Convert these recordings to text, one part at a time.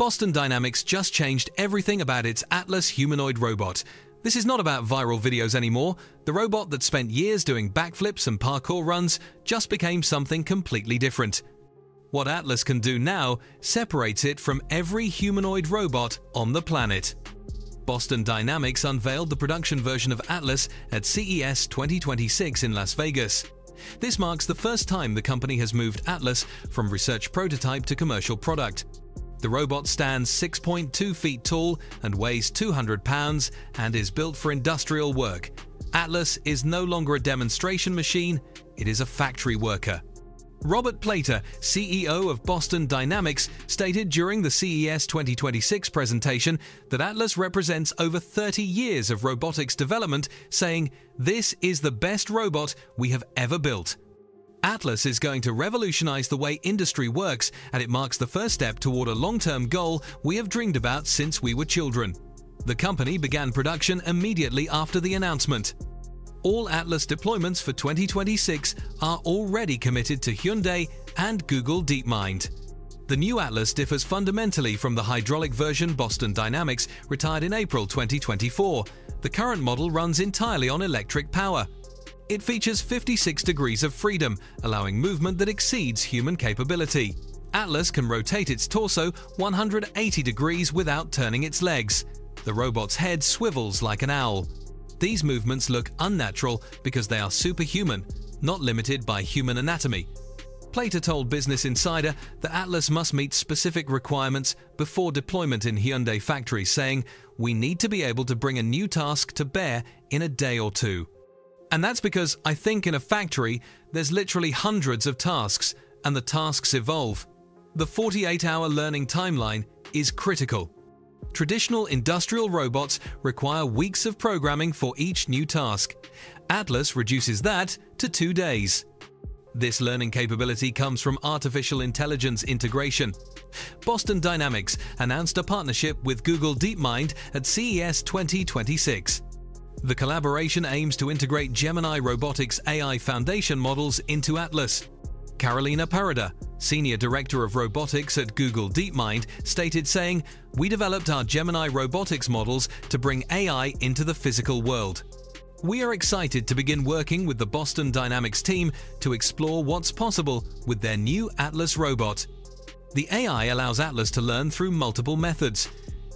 Boston Dynamics just changed everything about its Atlas humanoid robot. This is not about viral videos anymore. The robot that spent years doing backflips and parkour runs just became something completely different. What Atlas can do now separates it from every humanoid robot on the planet. Boston Dynamics unveiled the production version of Atlas at CES 2026 in Las Vegas. This marks the first time the company has moved Atlas from research prototype to commercial product. The robot stands 6.2 feet tall and weighs 200 pounds and is built for industrial work. Atlas is no longer a demonstration machine, it is a factory worker. Robert Playter, CEO of Boston Dynamics, stated during the CES 2026 presentation that Atlas represents over 30 years of robotics development, saying, This is the best robot we have ever built. Atlas is going to revolutionize the way industry works, and it marks the first step toward a long term goal we have dreamed about since we were children. The company began production immediately after the announcement. All Atlas deployments for 2026 are already committed to Hyundai and Google DeepMind. The new Atlas differs fundamentally from the hydraulic version Boston Dynamics retired in April 2024. The current model runs entirely on electric power. It features 56 degrees of freedom, allowing movement that exceeds human capability. Atlas can rotate its torso 180 degrees without turning its legs. The robot's head swivels like an owl. These movements look unnatural because they are superhuman, not limited by human anatomy. Playter told Business Insider that Atlas must meet specific requirements before deployment in Hyundai factories, saying, We need to be able to bring a new task to bear in a day or two. And that's because I think in a factory, there's literally hundreds of tasks, and the tasks evolve. The 48 hour learning timeline is critical. Traditional industrial robots require weeks of programming for each new task. Atlas reduces that to two days. This learning capability comes from artificial intelligence integration. Boston Dynamics announced a partnership with Google DeepMind at CES 2026. The collaboration aims to integrate Gemini Robotics AI foundation models into Atlas. Carolina Parada, Senior Director of Robotics at Google DeepMind, stated saying, We developed our Gemini robotics models to bring AI into the physical world. We are excited to begin working with the Boston Dynamics team to explore what's possible with their new Atlas robot. The AI allows Atlas to learn through multiple methods,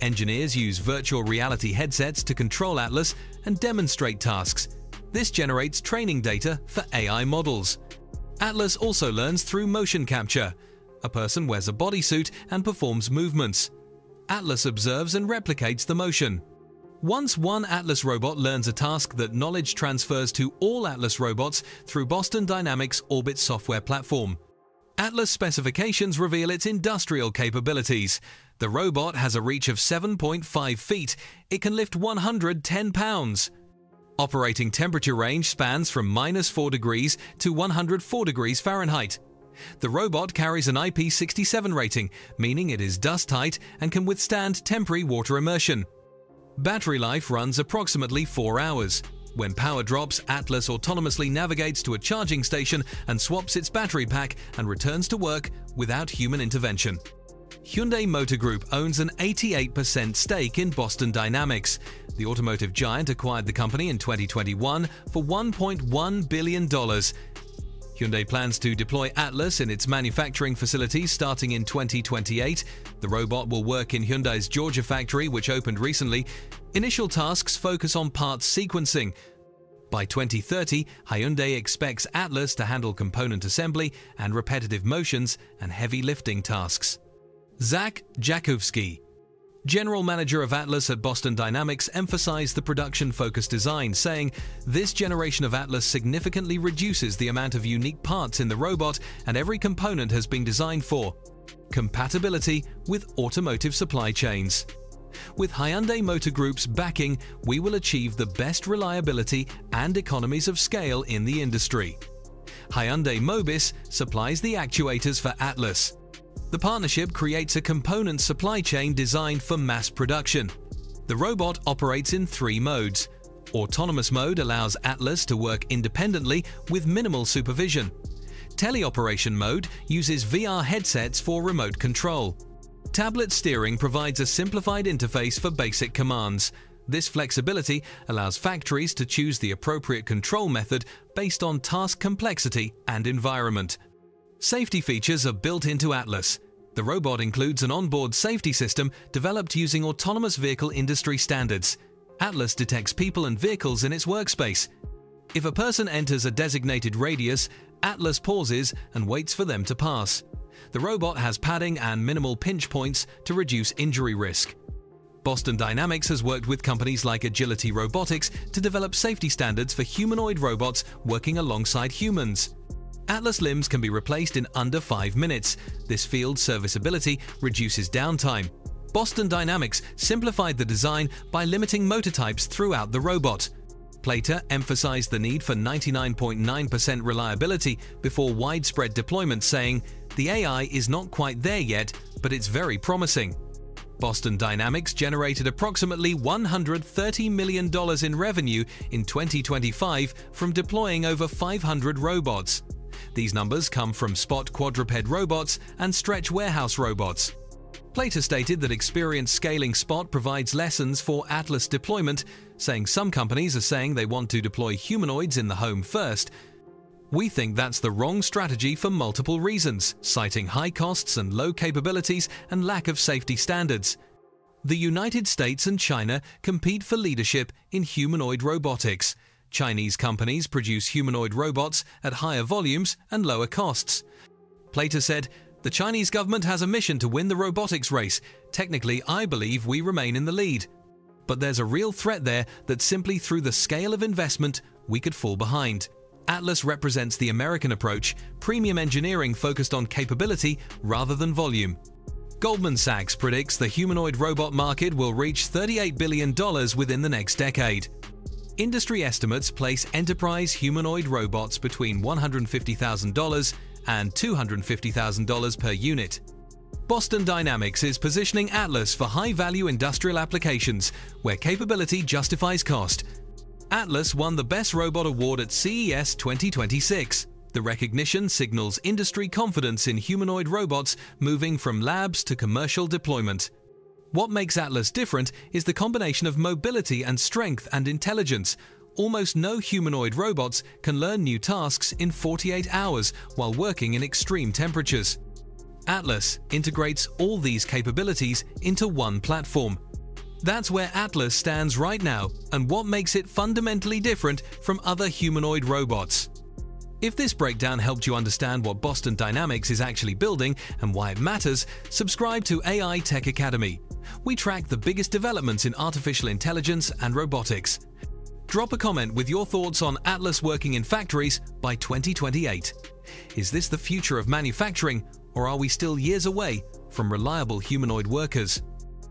Engineers use virtual reality headsets to control Atlas and demonstrate tasks. This generates training data for AI models. Atlas also learns through motion capture. A person wears a bodysuit and performs movements. Atlas observes and replicates the motion. Once one Atlas robot learns a task that knowledge transfers to all Atlas robots through Boston Dynamics Orbit software platform. Atlas specifications reveal its industrial capabilities. The robot has a reach of 7.5 feet. It can lift 110 pounds. Operating temperature range spans from minus 4 degrees to 104 degrees Fahrenheit. The robot carries an IP67 rating, meaning it is dust tight and can withstand temporary water immersion. Battery life runs approximately 4 hours. When power drops, Atlas autonomously navigates to a charging station and swaps its battery pack and returns to work without human intervention. Hyundai Motor Group owns an 88% stake in Boston Dynamics. The automotive giant acquired the company in 2021 for $1.1 billion. Hyundai plans to deploy Atlas in its manufacturing facilities starting in 2028. The robot will work in Hyundai's Georgia factory, which opened recently. Initial tasks focus on parts sequencing. By 2030, Hyundai expects Atlas to handle component assembly and repetitive motions and heavy lifting tasks. Zach Jackowski, General Manager of Atlas at Boston Dynamics, emphasized the production focused design, saying, This generation of Atlas significantly reduces the amount of unique parts in the robot, and every component has been designed for compatibility with automotive supply chains. With Hyundai Motor Group's backing, we will achieve the best reliability and economies of scale in the industry. Hyundai Mobis supplies the actuators for Atlas. The partnership creates a component supply chain designed for mass production. The robot operates in three modes. Autonomous mode allows Atlas to work independently with minimal supervision. Teleoperation mode uses VR headsets for remote control. Tablet steering provides a simplified interface for basic commands. This flexibility allows factories to choose the appropriate control method based on task complexity and environment. Safety features are built into Atlas. The robot includes an onboard safety system developed using autonomous vehicle industry standards. Atlas detects people and vehicles in its workspace. If a person enters a designated radius, Atlas pauses and waits for them to pass. The robot has padding and minimal pinch points to reduce injury risk. Boston Dynamics has worked with companies like Agility Robotics to develop safety standards for humanoid robots working alongside humans. Atlas limbs can be replaced in under 5 minutes. This field serviceability reduces downtime. Boston Dynamics simplified the design by limiting motor types throughout the robot. Playter emphasized the need for 99.9% reliability before widespread deployment, saying, The AI is not quite there yet, but it's very promising. Boston Dynamics generated approximately $130 million in revenue in 2025 from deploying over 500 robots. These numbers come from Spot quadruped robots and Stretch warehouse robots. Playter stated that experience scaling Spot provides lessons for Atlas deployment, saying some companies are saying they want to deploy humanoids in the home first. We think that's the wrong strategy for multiple reasons, citing high costs and low capabilities and lack of safety standards. The United States and China compete for leadership in humanoid robotics. Chinese companies produce humanoid robots at higher volumes and lower costs. Playter said, the Chinese government has a mission to win the robotics race. Technically, I believe we remain in the lead. But there's a real threat there that simply through the scale of investment, we could fall behind. Atlas represents the American approach, premium engineering focused on capability rather than volume. Goldman Sachs predicts the humanoid robot market will reach $38 billion within the next decade. Industry estimates place enterprise humanoid robots between $150,000 and $250,000 per unit. Boston Dynamics is positioning Atlas for high-value industrial applications where capability justifies cost. Atlas won the Best Robot Award at CES 2026. The recognition signals industry confidence in humanoid robots moving from labs to commercial deployment. What makes Atlas different is the combination of mobility and strength and intelligence, almost no humanoid robots can learn new tasks in 48 hours while working in extreme temperatures. Atlas integrates all these capabilities into one platform. That's where Atlas stands right now and what makes it fundamentally different from other humanoid robots. If this breakdown helped you understand what Boston Dynamics is actually building and why it matters, subscribe to AI Tech Academy. We track the biggest developments in artificial intelligence and robotics. Drop a comment with your thoughts on Atlas working in factories by 2028. Is this the future of manufacturing, or are we still years away from reliable humanoid workers?